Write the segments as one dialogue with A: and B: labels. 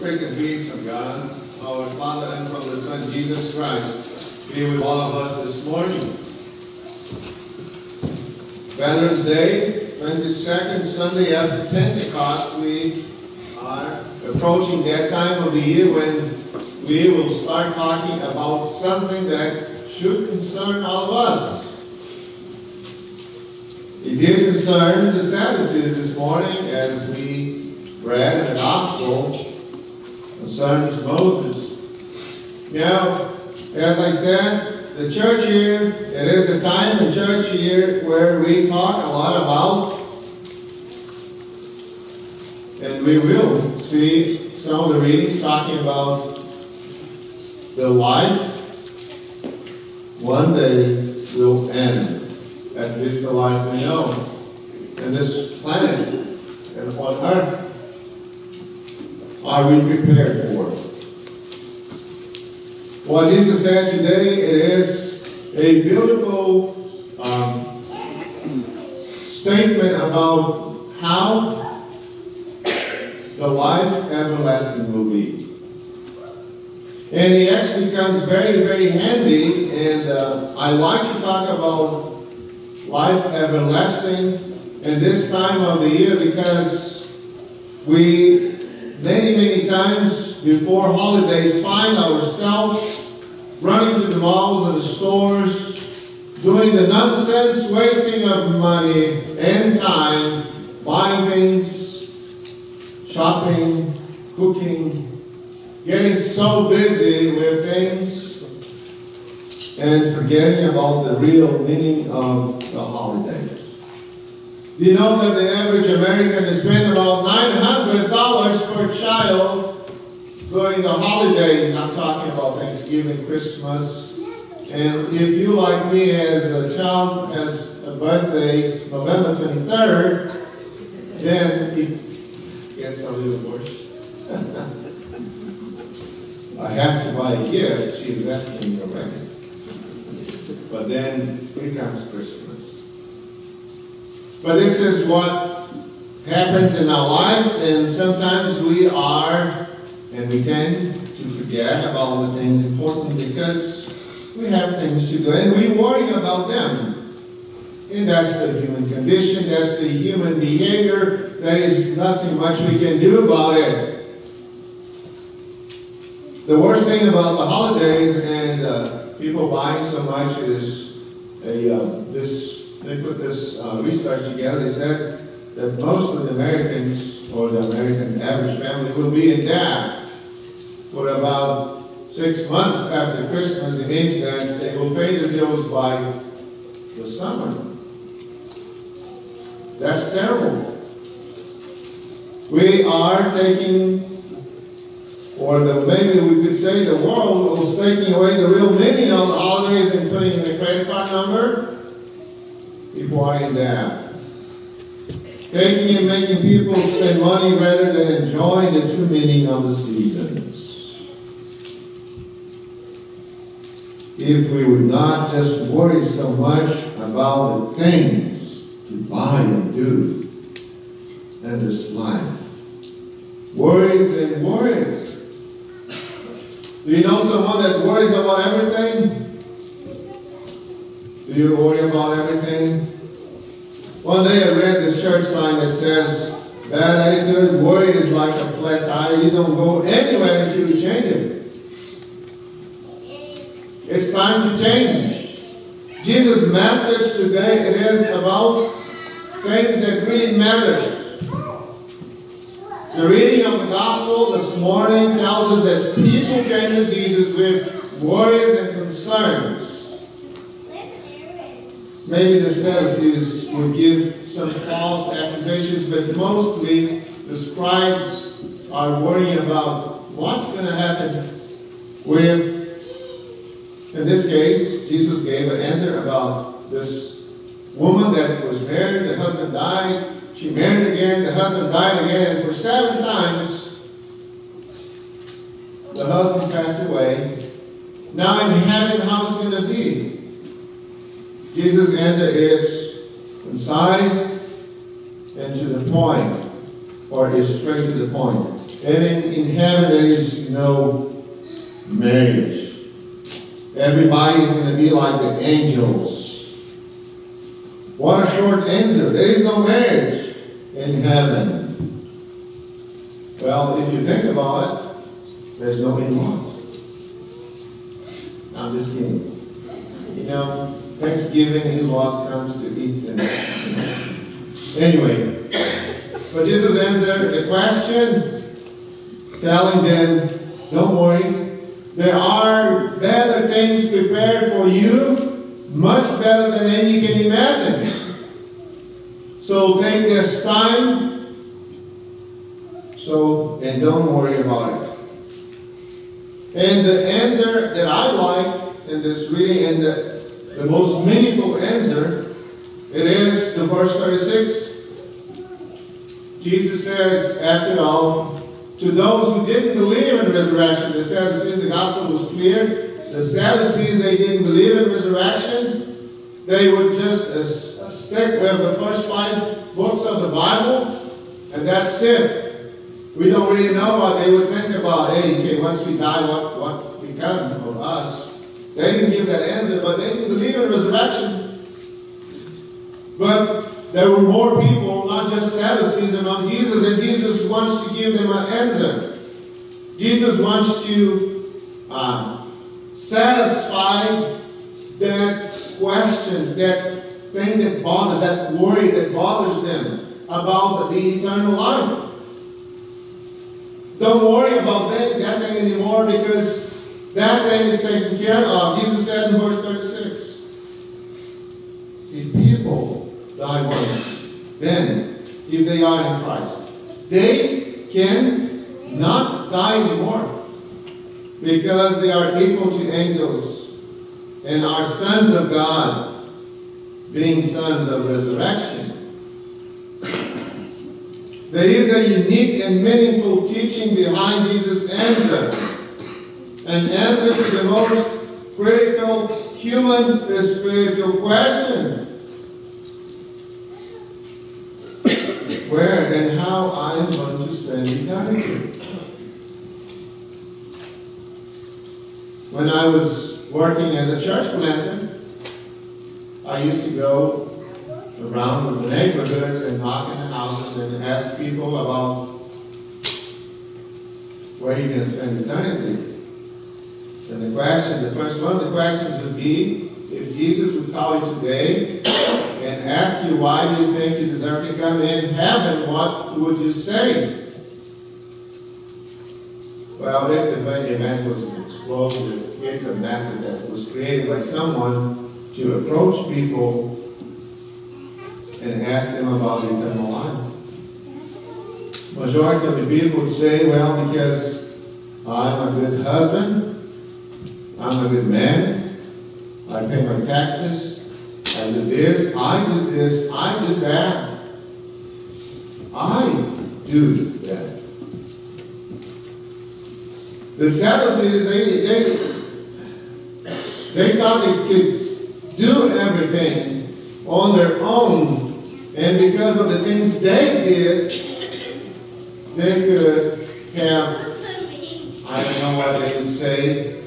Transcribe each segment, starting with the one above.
A: Grace and peace from God, our Father, and from the Son, Jesus Christ, be with all of us this morning. Veterans Day, 22nd Sunday after Pentecost, we are approaching that time of the year when we will start talking about something that should concern all of us. It did concern the Sadducees this morning as we read in the Gospel concerns Moses. Now, as I said, the church year, it is a time in church year where we talk a lot about, and we will see some of the readings talking about the life one day will end. At least the life we know. And this planet and on earth are we prepared for? What Jesus said today, it is a beautiful um, statement about how the life everlasting will be. And he actually comes very, very handy, and uh, I like to talk about life everlasting in this time of the year because we many, many times before holidays find ourselves running to the malls and the stores, doing the nonsense wasting of money and time, buying things, shopping, cooking, getting so busy with things and forgetting about the real meaning of the holidays. You know that the average American spends about $900 per child during the holidays? I'm talking about Thanksgiving, Christmas. And if you, like me, as a child, has a birthday November 23rd, then it gets a little worse. I have to buy a gift, she was asking already. But then here comes Christmas. But this is what happens in our lives, and sometimes we are, and we tend to forget about the things important because we have things to do, and we worry about them. And that's the human condition, that's the human behavior. There is nothing much we can do about it. The worst thing about the holidays and uh, people buying so much is a, uh, this, they put this uh, research together. They said that most of the Americans, or the American average family, will be in debt for about six months after Christmas. It means that they will pay the bills by the summer. That's terrible. We are taking or the, maybe we could say the world is taking away the real meaning of holidays and putting in the credit card number. Are in debt. Taking and making people spend money rather than enjoying the true meaning of the seasons. If we would not just worry so much about the things to buy and do in this life. Worries and worries. Do you know someone that worries about everything? Do you worry about everything? One day I read this church sign that says, bad attitude, worry is like a flat tire. You don't go anywhere until you change it. It's time to change. Jesus' message today it is about things that really matter. The reading of the gospel this morning tells us that people came to Jesus with worries and concerns. Maybe the Sadducees would give some false accusations, but mostly the scribes are worrying about what's going to happen with, in this case, Jesus gave an answer about this woman that was married, the husband died, she married again, the husband died again, and for seven times the husband passed away. Now in heaven, how's it going to be? Jesus' answer is concise and to the point, or is straight to the point. And in, in heaven there is no marriage. Everybody is going to be like the angels. What a short answer. There is no marriage in heaven. Well, if you think about it, there's no in-laws. I'm just kidding. You know, Thanksgiving, he lost comes to eat. And, Anyway, but Jesus answered the question, telling them, don't worry, there are better things prepared for you, much better than any you can imagine. So take this time, so, and don't worry about it. And the answer that I like in this reading, and the, the most meaningful answer, it is the verse 36. Jesus says, after all, to those who didn't believe in resurrection, the Sadducees, the gospel was clear. The Sadducees, they didn't believe in resurrection. They would just stick with the first five books of the Bible, and that's it. We don't really know what they would think about, hey, okay, once we die, what, what become of us? They didn't give that answer, but they didn't believe in resurrection. But there were more people, not just Sadducees, among Jesus, and Jesus wants to give them an answer. Jesus wants to uh, satisfy that question, that thing that bothers, that worry that bothers them about the eternal life. Don't worry about that, that thing anymore because that thing is taken care of. Jesus said in verse 36. If people die once. Then, if they are in Christ, they can not die anymore because they are equal to angels and are sons of God, being sons of resurrection. There is a unique and meaningful teaching behind Jesus' answer. An answer to the most critical human and spiritual question. where and how I am going to spend eternity. When I was working as a church planter, I used to go around the neighborhoods and knock in the houses and ask people about where you're going to spend eternity. And the question, the first one of the questions would be, if Jesus would call you today and ask you why do you think you deserve to come in heaven, what would you say? Well, this event was exposed the case of method that was created by someone to approach people and ask them about eternal life. Majority of the people would say, well, because I'm a good husband, I'm a good man, I pay my taxes, I did this, I did this, I did that. I do that. The Sadducees, they, they, they thought they could do everything on their own, and because of the things they did, they could have, I don't know what they would say,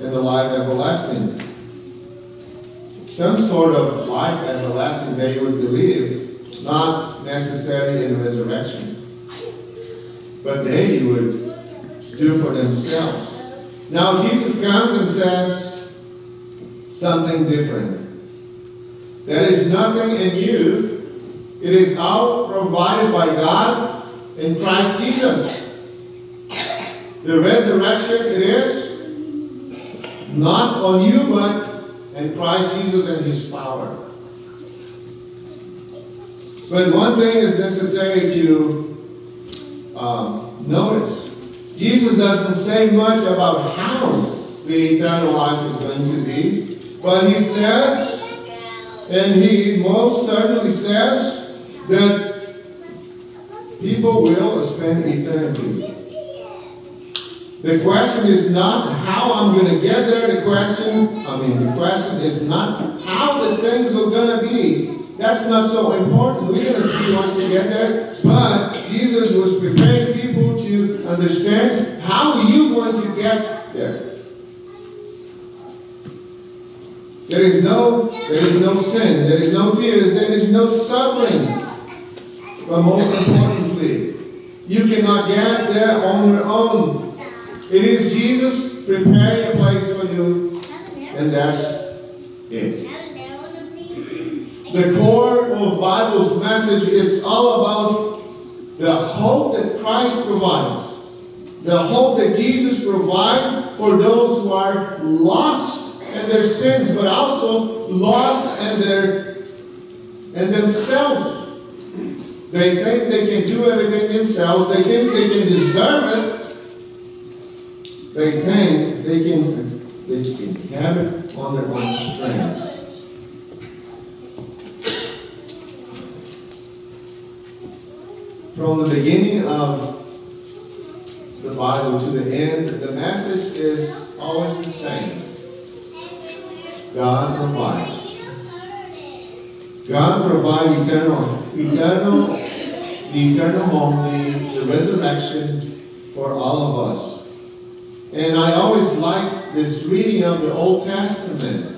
A: in the life everlasting some sort of life everlasting they would believe, not necessarily in resurrection, but they would do for themselves. Now Jesus comes and says something different. There is nothing in you. It is all provided by God in Christ Jesus. The resurrection, it is not on you, but and Christ Jesus and his power. But one thing is necessary to um, notice. Jesus doesn't say much about how the eternal life is going to be, but he says, and he most certainly says, that people will spend eternity. The question is not how I'm going to get there. The question, I mean, the question is not how the things are going to be. That's not so important. We're going to see once we get there. But Jesus was preparing people to understand how you going to get there. There is no, there is no sin, there is no tears, there is no suffering. But most importantly, you cannot get there on your own. It is Jesus preparing a place for you, and that's it. The core of Bible's message, it's all about the hope that Christ provides. The hope that Jesus provides for those who are lost in their sins, but also lost in their in themselves. They think they can do everything themselves. They think they can deserve it. They think they can, they can have it on their own strength. From the beginning of the Bible to the end, the message is always the same. God provides. God provides eternal, eternal, the eternal the, the resurrection for all of us. And I always like this reading of the Old Testament.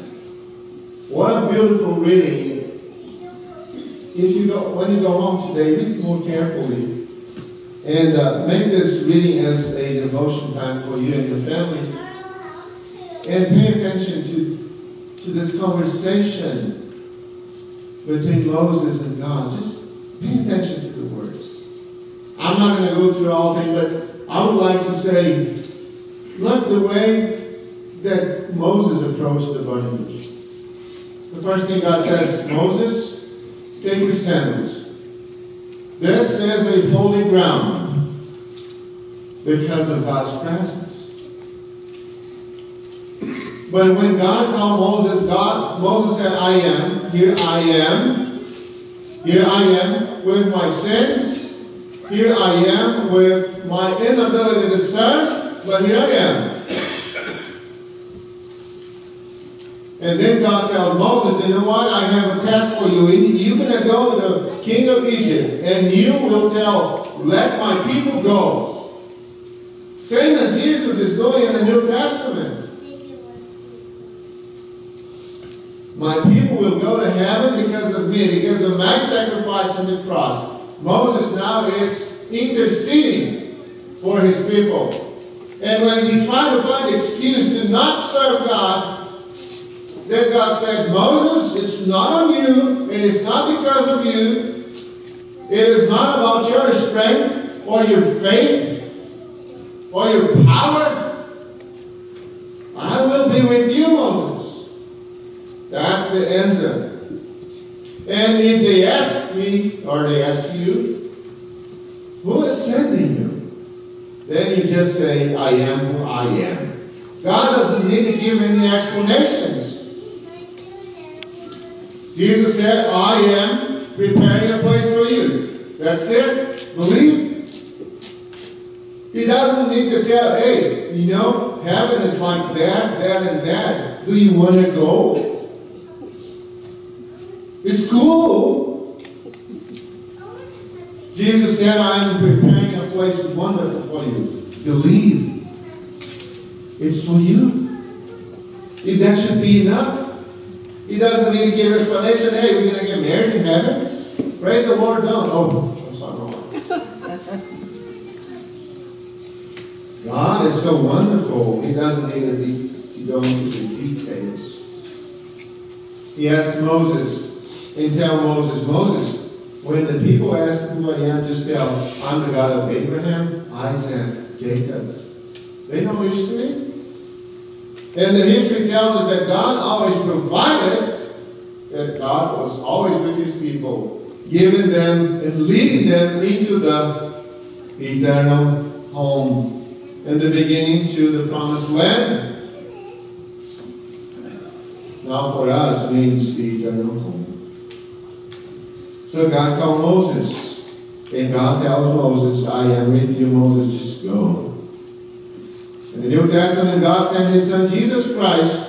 A: What a beautiful reading. If you go, when you go home today, read more carefully. And uh, make this reading as a devotion time for you and your family. And pay attention to, to this conversation between Moses and God. Just pay attention to the words. I'm not going to go through all things, but I would like to say, look the way that Moses approached the bush. The first thing God says, Moses, take your sandals. This is a holy ground because of God's presence. But when God called Moses, God, Moses said, I am. Here I am. Here I am with my sins. Here I am with my inability to serve, but here I am. And then God tells Moses, you know what? I have a task for you. You're going to go to the king of Egypt, and you will tell, let my people go. Same as Jesus is doing in the New Testament. My people will go to heaven because of me, because of my sacrifice on the cross. Moses now is interceding for his people. And when he try to find excuse to not serve God, then God said, Moses, it's not on you, and it's not because of you. It is not about your strength or your faith or your power. I will be with you, Moses. That's the answer. And if they ask me, or they ask you, who is sending you? Then you just say, I am who I am. God doesn't need to give any explanations. Jesus said, I am preparing a place for you. That's it. Believe. He doesn't need to tell, hey, you know, heaven is like that, that, and that. Do you want to go? It's cool. Jesus said, I am preparing a place wonderful for you. Believe. It's for you. If that should be enough. He doesn't need to give explanation. Hey, we're going to get married in heaven. Praise the Lord. No. Oh, I'm sorry. God is so wonderful. He doesn't need to, be, to go into the details. He asked Moses, and tell Moses, Moses, when the people ask who I am, just tell, I'm the God of Abraham, Isaac, Jacob. They know history. And the history tells us that God always provided, that God was always with his people, giving them and leading them into the eternal home. In the beginning to the promised land. Now for us means the eternal home. So God called Moses. And God tells Moses, I am with you, Moses, just go. In the New Testament, God sent His Son Jesus Christ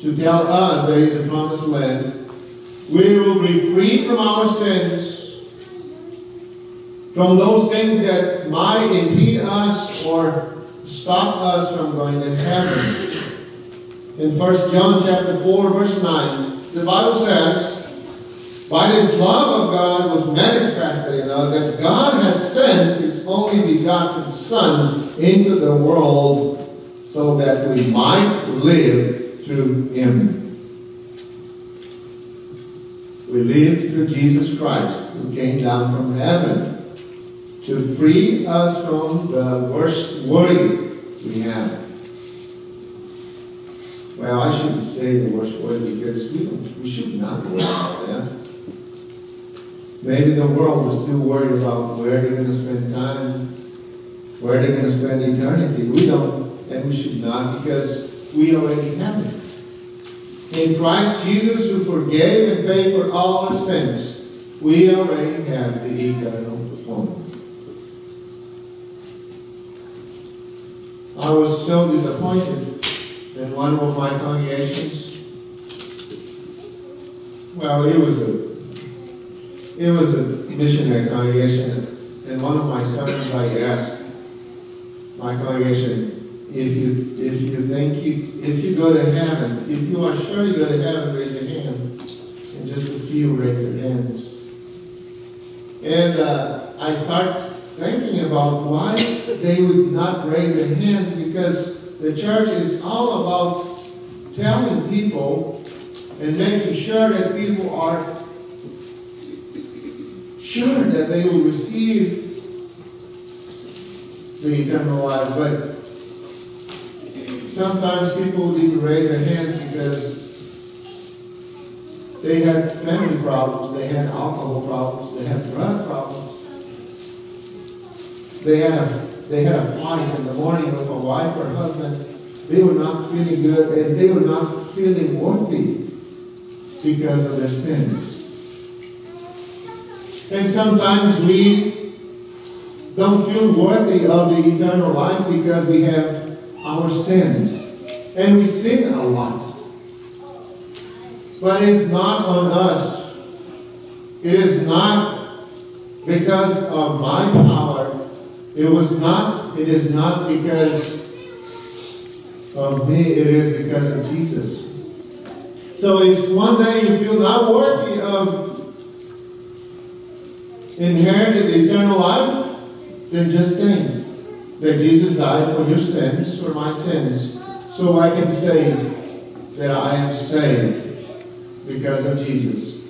A: to tell us there is a promised land. We will be free from our sins. from those things that might impede us or stop us from going to heaven. In 1 John chapter 4, verse 9, the Bible says, By his love of God was manifested in us that God has sent his only begotten Son into the world so that we might live through him. We live through Jesus Christ, who came down from heaven to free us from the worst worry we have. Well, I shouldn't say the worst worry because we, we should not worry about that. Maybe the world is still worried about where they're going to spend time, where they're going to spend eternity. We don't, and we should not because we already have it. In Christ Jesus, who forgave and paid for all our sins, we already have the eternal home. I was so disappointed in one of my congregations. Well, it was a it was a missionary congregation, and one of my sermons I asked my congregation, if you if you think you if you go to heaven, if you are sure you go to heaven, raise your hand. And just a few raise their hands. And uh, I start thinking about why they would not raise their hands because the church is all about telling people and making sure that people are sure that they will receive the eternal life. But sometimes people didn't raise their hands because they had family problems, they had alcohol problems, they had drug problems. They had a they had a fight in the morning with a wife or husband. They were not feeling good and they were not feeling worthy because of their sins. And sometimes we don't feel worthy of the eternal life because we have our sins. And we sin a lot. But it's not on us. It is not because of my power. It was not, it is not because of me, it is because of Jesus. So if one day you feel not worthy of inherited eternal life, then just think that Jesus died for your sins, for my sins, so I can say that I am saved because of Jesus,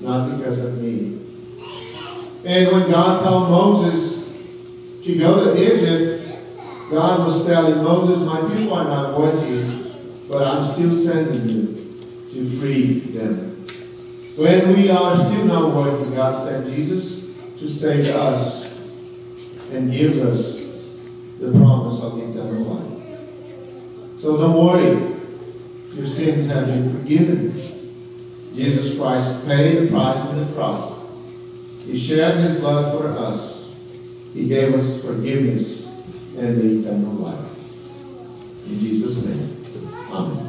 A: not because of me. And when God told Moses to go to Egypt, God was telling Moses, my people are not worthy, but I'm still sending you to free them. When we are still not worthy, God sent Jesus to save us and gives us the promise of eternal life. So don't worry, your sins have been forgiven. Jesus Christ paid the price on the cross. He shed his blood for us. He gave us forgiveness and the eternal life. In Jesus' name, Amen.